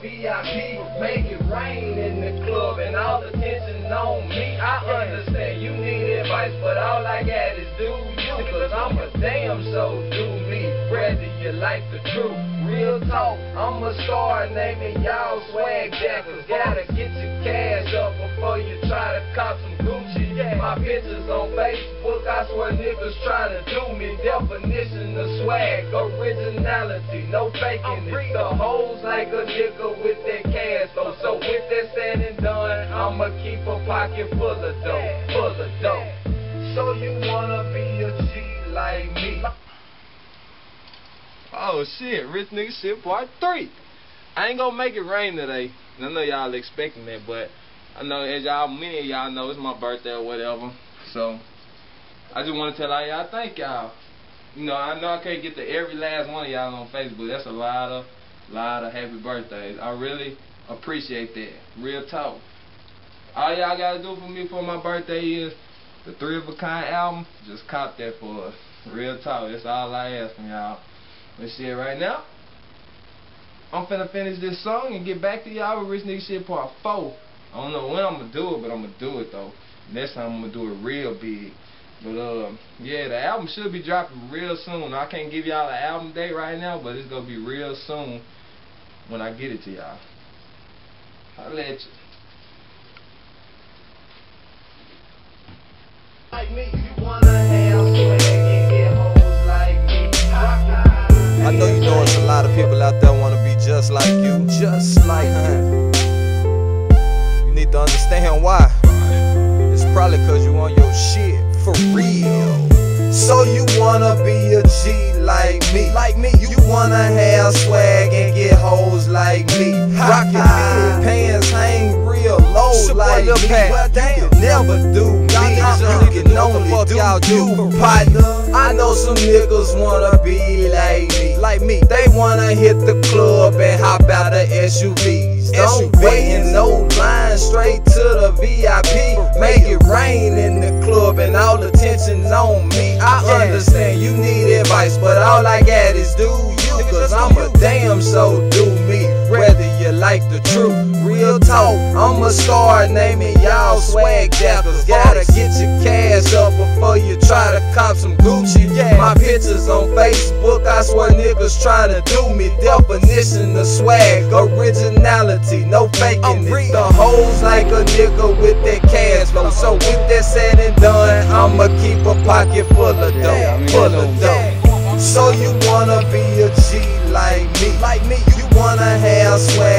VIP, make it rain in the club, and all the attention on me. I understand you need advice, but all I got is do you, cause I'm a damn so do me. Whether you like the truth, real talk, I'm a star naming y'all swag jackers. Gotta get your cash up before you try to cop pictures on Facebook, I swear niggas try to do me. Definition of swag, originality, no faking it. The hoes like a nigga with that cash though. So with that said and done, I'ma keep a pocket full of dough, full of dough. So you wanna be a G like me? Oh shit, Rich Nigga Shit Part 3. I ain't gonna make it rain today. I know y'all expecting that, but I know as y'all, many of y'all know it's my birthday or whatever. So, I just want to tell all y'all thank y'all. You know, I know I can't get to every last one of y'all on Facebook. That's a lot of, lot of happy birthdays. I really appreciate that. Real talk. All y'all gotta do for me for my birthday is the Three of a Kind album. Just cop that for us. Real talk. That's all I ask from y'all. But shit, right now, I'm finna finish this song and get back to y'all with Rich Nigga Shit Part 4. I don't know when I'm gonna do it, but I'm gonna do it though. Next time I'm gonna do it real big. But uh, yeah, the album should be dropping real soon. I can't give y'all an album date right now, but it's gonna be real soon when I get it to y'all. I'll let you. Like me, you wanna have swag and get hoes like me. I know you know it's a lot of people out there wanna be just like you, just like you. You need to understand why. It's probably cause you on your shit for real. So you wanna be a G like me, like me. You wanna have swag and get hoes like me. Rockin' big pants, hang real low like me. Well, damn, never do me. You can only do you, partner. I know some niggas wanna be like me, like me. They wanna hit the club and hop out of SUVs. Don't wait in no line, like the truth, real talk. I'm a star naming y'all swag jackers. Gotta get your cash up before you try to cop some Gucci. My pictures on Facebook, I swear niggas trying to do me. Definition of swag, originality, no faking it. The hoes like a nigga with that cash flow. So with that said and done, I'ma keep a pocket full of dough, full of dough. So you wanna be a G like me, like me. You wanna have swag